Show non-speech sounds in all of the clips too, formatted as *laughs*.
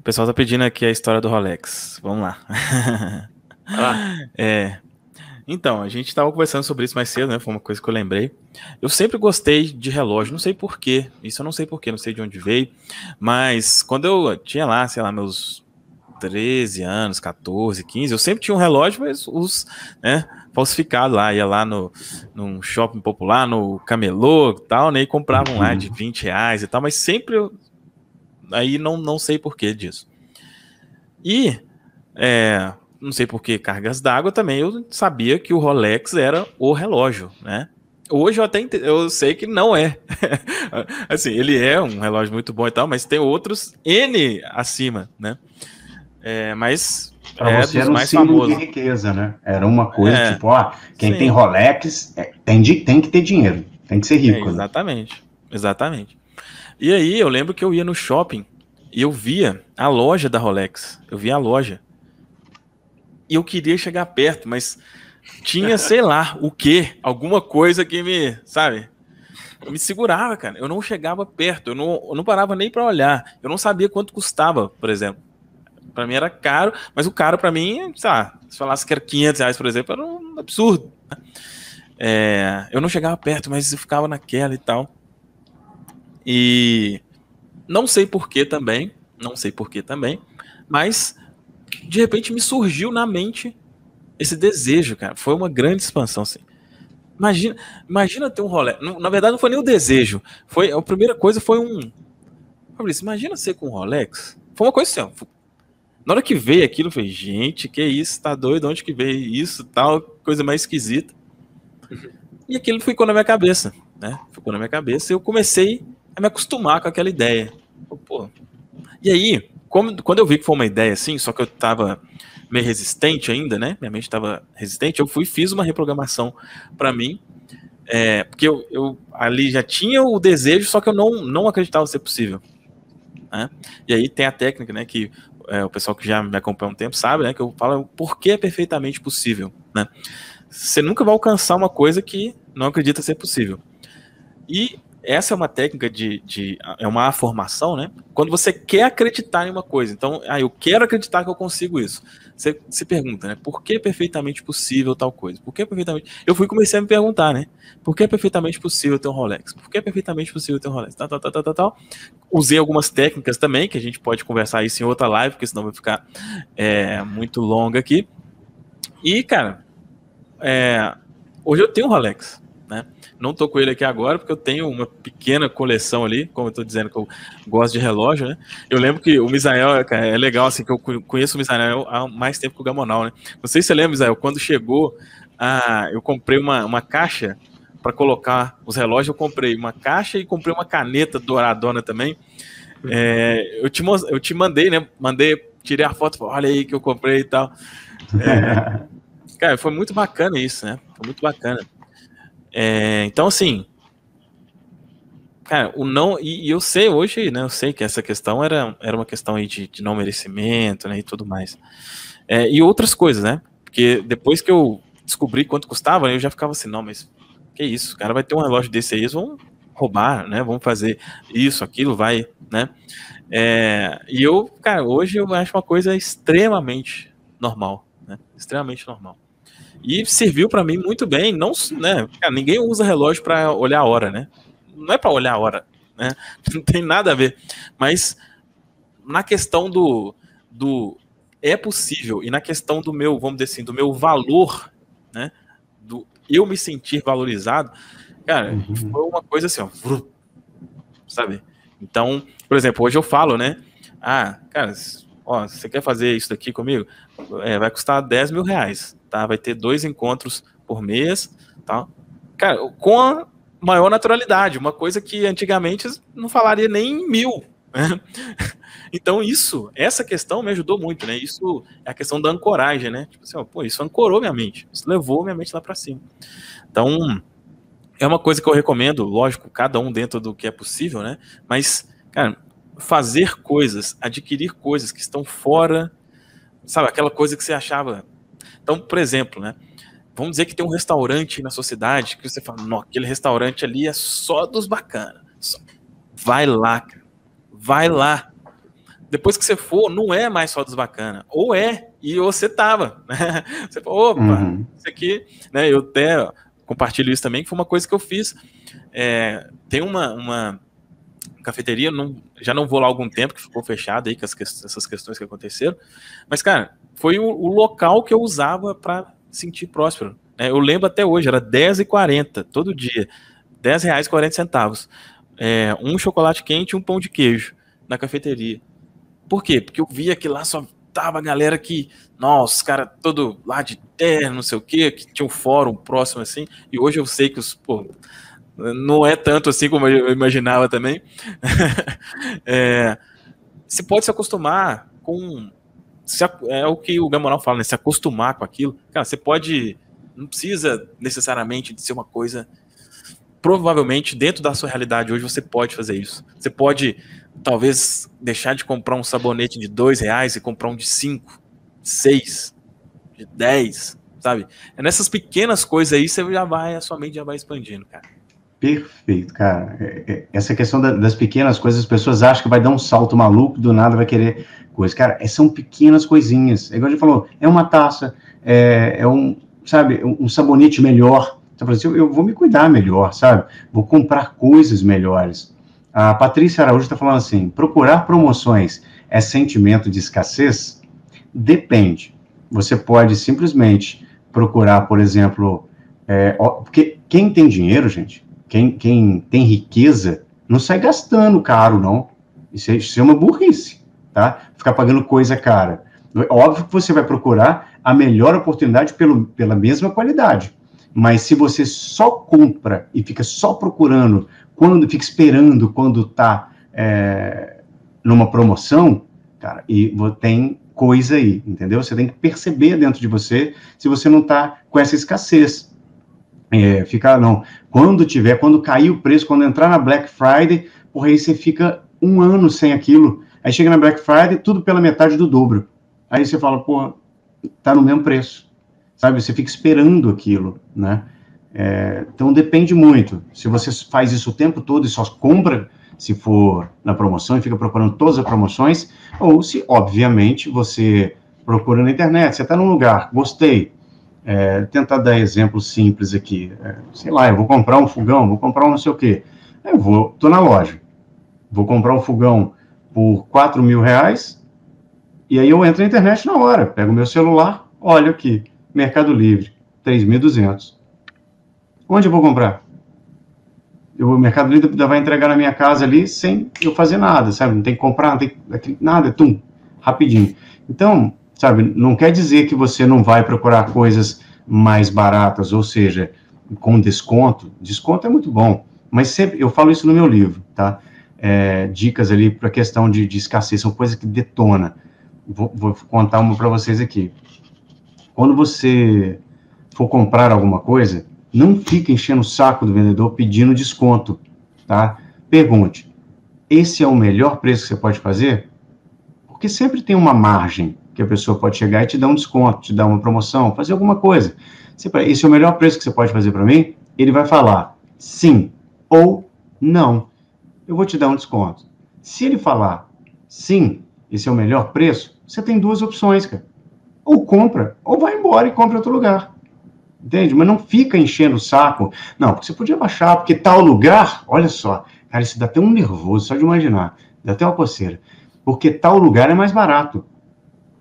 O pessoal tá pedindo aqui a história do Rolex. Vamos lá. Ah, *laughs* É. Então, a gente estava conversando sobre isso mais cedo, né? Foi uma coisa que eu lembrei. Eu sempre gostei de relógio, não sei porquê. Isso eu não sei porquê, não sei de onde veio. Mas quando eu tinha lá, sei lá, meus 13 anos, 14, 15, eu sempre tinha um relógio, mas os, né, falsificado lá. Ia lá no, num shopping popular, no camelô e tal, né? E compravam lá de 20 reais e tal, mas sempre eu. Aí não, não sei porquê disso. E. É, não sei por que cargas d'água também, eu sabia que o Rolex era o relógio, né? Hoje eu até eu sei que não é. *laughs* assim, ele é um relógio muito bom e tal, mas tem outros N acima, né? É, mas Pra é você era um mais símbolo famosos. de riqueza, né? Era uma coisa É, tipo, ó, quem sim. tem Rolex é, tem, de- tem que ter dinheiro, tem que ser É, rico. né? exatamente, exatamente. E aí eu lembro que eu ia no shopping e eu via a loja da Rolex. Eu via a loja. E eu queria chegar perto, mas tinha, *laughs* sei lá, o quê? Alguma coisa que me, sabe? Me segurava, cara. Eu não chegava perto, eu não, eu não parava nem pra olhar. Eu não sabia quanto custava, por exemplo. Pra mim era caro, mas o caro pra mim, sei lá, se falasse que era 500 reais, por exemplo, era um absurdo. É, eu não chegava perto, mas eu ficava naquela e tal. E não sei porquê também, não sei porquê também, mas de repente me surgiu na mente esse desejo, cara. Foi uma grande expansão, assim. Imagina, imagina ter um Rolex. Não, Na verdade, não foi nem o desejo. Foi a primeira coisa foi um. Fabrício, imagina ser com um Rolex. Foi uma coisa assim, ó. Na hora que veio aquilo, eu falei, gente, que isso? Tá doido? Onde que veio isso? Tal, coisa mais esquisita. E aquilo ficou na minha cabeça, né? Ficou na minha cabeça e eu comecei a me acostumar com aquela ideia. Pô. E aí, como, quando eu vi que foi uma ideia assim, só que eu tava meio resistente ainda, né? Minha mente estava resistente, eu fui fiz uma reprogramação para mim, é, porque eu, eu ali já tinha o desejo, só que eu não, não acreditava ser possível. Né? E aí tem a técnica, né? Que é, o pessoal que já me acompanha um tempo sabe, né? Que eu falo por que é perfeitamente possível, né? Você nunca vai alcançar uma coisa que não acredita ser possível. E essa é uma técnica de, de é uma afirmação, né? Quando você quer acreditar em uma coisa, então, ah, eu quero acreditar que eu consigo isso. Você se pergunta, né? Por que é perfeitamente possível tal coisa? Por que é perfeitamente? Eu fui comecei a me perguntar, né? Por que é perfeitamente possível ter um Rolex? Por que é perfeitamente possível ter um Rolex? Tal, tal, tal, tal, tal. Usei algumas técnicas também que a gente pode conversar isso em outra live, porque senão vai ficar é, muito longa aqui. E cara, é, hoje eu tenho um Rolex, né? Não tô com ele aqui agora, porque eu tenho uma pequena coleção ali, como eu tô dizendo que eu gosto de relógio, né? Eu lembro que o Misael, cara, é legal, assim, que eu conheço o Misael há mais tempo que o Gamonal, né? Não sei se você lembra, Misael, quando chegou, a, eu comprei uma, uma caixa para colocar os relógios, eu comprei uma caixa e comprei uma caneta douradona também. É, eu, te, eu te mandei, né? Mandei, tirei a foto, falei, olha aí que eu comprei e tal. É, *laughs* cara, foi muito bacana isso, né? Foi muito bacana. É, então, assim, cara, o não. E, e, eu sei hoje, né? Eu sei que essa questão era, era uma questão aí de, de não merecimento, né? E tudo mais. É, e outras coisas, né? Porque depois que eu descobri quanto custava, né, eu já ficava assim, não, mas que isso? O cara vai ter um relógio desse aí, eles vão roubar, né? Vão fazer isso, aquilo, vai, né? É, e eu, cara, hoje eu acho uma coisa extremamente normal, né? Extremamente normal. E serviu para mim muito bem, não, né? Cara, ninguém usa relógio para olhar a hora, né? Não é para olhar a hora, né? *laughs* Não tem nada a ver. Mas na questão do, do é possível e na questão do meu, vamos dizer assim, do meu valor, né? Do eu me sentir valorizado, cara, uhum. foi uma coisa assim, ó, sabe? Então, por exemplo, hoje eu falo, né? Ah, cara, ó, você quer fazer isso daqui comigo? É, vai custar 10 mil reais, tá? Vai ter dois encontros por mês, tá? Cara, com a maior naturalidade, uma coisa que antigamente não falaria nem em mil, né? *laughs* Então, isso, essa questão me ajudou muito, né? Isso é a questão da ancoragem, né? Tipo assim, ó, pô, isso ancorou minha mente, isso levou minha mente lá para cima. Então, é uma coisa que eu recomendo, lógico, cada um dentro do que é possível, né? Mas, cara, fazer coisas, adquirir coisas que estão fora, sabe, aquela coisa que você achava. Então, por exemplo, né? Vamos dizer que tem um restaurante na sua cidade que você fala, não, aquele restaurante ali é só dos bacanas. Vai lá, cara. Vai lá. depois que você for, não é mais só dos bacana. Ou é, e você tava. Né? *laughs* Você falou, opa, uhum. isso aqui, né? Eu até compartilho isso também, que foi uma coisa que eu fiz. É, tem uma, uma cafeteria, não, já não vou lá há algum tempo, que ficou fechado aí com as, essas questões que aconteceram. Mas, cara, foi o, o local que eu usava para sentir próspero. Né? Eu lembro até hoje, era R$10,40 todo dia. R$10,40. É, um chocolate quente e um pão de queijo na cafeteria. Por quê? Porque eu via que lá só tava a galera que, nossa, os caras todo lá de terra, não sei o quê, que tinha um fórum próximo assim, e hoje eu sei que os, pô, não é tanto assim como eu imaginava também. *laughs* é, você pode se acostumar com. Se, é o que o Gamonal fala, né? Se acostumar com aquilo. Cara, você pode. Não precisa necessariamente de ser uma coisa. Provavelmente, dentro da sua realidade hoje, você pode fazer isso. Você pode, talvez, deixar de comprar um sabonete de dois reais e comprar um de cinco, seis, de dez, sabe? É nessas pequenas coisas aí, você já vai, a sua mente já vai expandindo, cara. Perfeito, cara. É, é, essa questão das pequenas coisas, as pessoas acham que vai dar um salto maluco, do nada vai querer coisa. Cara, é, são pequenas coisinhas. É igual a gente falou, é uma taça, é, é um, sabe, um sabonete melhor. Você fala assim, eu vou me cuidar melhor, sabe? Vou comprar coisas melhores. A Patrícia Araújo está falando assim: procurar promoções é sentimento de escassez? Depende. Você pode simplesmente procurar, por exemplo, é, porque quem tem dinheiro, gente, quem, quem tem riqueza não sai gastando caro, não. Isso é, isso é uma burrice, tá? Ficar pagando coisa cara. Óbvio que você vai procurar a melhor oportunidade pelo, pela mesma qualidade. Mas se você só compra e fica só procurando, quando fica esperando quando está é, numa promoção, cara, e tem coisa aí, entendeu? Você tem que perceber dentro de você se você não está com essa escassez é, ficar, não. Quando tiver, quando cair o preço, quando entrar na Black Friday, porra, aí você fica um ano sem aquilo. Aí chega na Black Friday, tudo pela metade do dobro. Aí você fala, pô, tá no mesmo preço. Sabe? Você fica esperando aquilo, né? É, então depende muito. Se você faz isso o tempo todo e só compra se for na promoção e fica procurando todas as promoções, ou se, obviamente, você procura na internet, você está num lugar, gostei, é, tentar dar exemplos simples aqui. É, sei lá, eu vou comprar um fogão, vou comprar um não sei o quê. Eu vou, tô na loja, vou comprar um fogão por 4 mil reais, e aí eu entro na internet na hora, pego meu celular, olho aqui, Mercado Livre, 3.200. Onde eu vou comprar? o Mercado Livre vai entregar na minha casa ali sem eu fazer nada, sabe? Não tem que comprar, não tem nada, tum, rapidinho. Então, sabe? Não quer dizer que você não vai procurar coisas mais baratas, ou seja, com desconto. Desconto é muito bom, mas sempre eu falo isso no meu livro, tá? É, dicas ali para a questão de, de, escassez, são coisas que detona. Vou, vou contar uma para vocês aqui. Quando você for comprar alguma coisa, não fique enchendo o saco do vendedor pedindo desconto, tá? Pergunte: esse é o melhor preço que você pode fazer? Porque sempre tem uma margem que a pessoa pode chegar e te dar um desconto, te dar uma promoção, fazer alguma coisa. Esse é o melhor preço que você pode fazer para mim? Ele vai falar sim ou não. Eu vou te dar um desconto. Se ele falar sim, esse é o melhor preço, você tem duas opções, cara. Ou compra, ou vai embora e compra em outro lugar. Entende? Mas não fica enchendo o saco. Não, porque você podia baixar, porque tal lugar, olha só, cara, isso dá até um nervoso, só de imaginar. Dá até uma coceira. Porque tal lugar é mais barato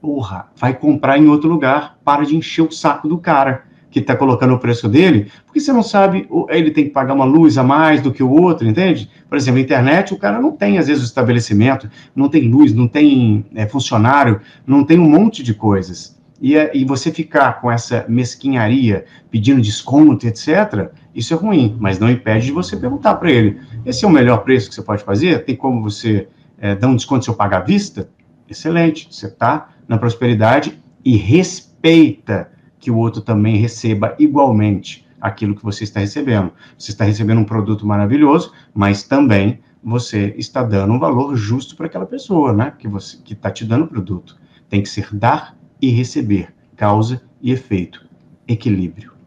porra, vai comprar em outro lugar, para de encher o saco do cara que está colocando o preço dele, porque você não sabe, ele tem que pagar uma luz a mais do que o outro, entende? Por exemplo, a internet, o cara não tem, às vezes, o estabelecimento, não tem luz, não tem é, funcionário, não tem um monte de coisas. E, é, e você ficar com essa mesquinharia, pedindo desconto, etc., isso é ruim, mas não impede de você perguntar para ele: esse é o melhor preço que você pode fazer? Tem como você é, dar um desconto se eu pagar à vista? Excelente, você está na prosperidade e respeita que o outro também receba igualmente aquilo que você está recebendo. Você está recebendo um produto maravilhoso, mas também você está dando um valor justo para aquela pessoa, né? Que você que está te dando o produto. Tem que ser dar e receber, causa e efeito, equilíbrio.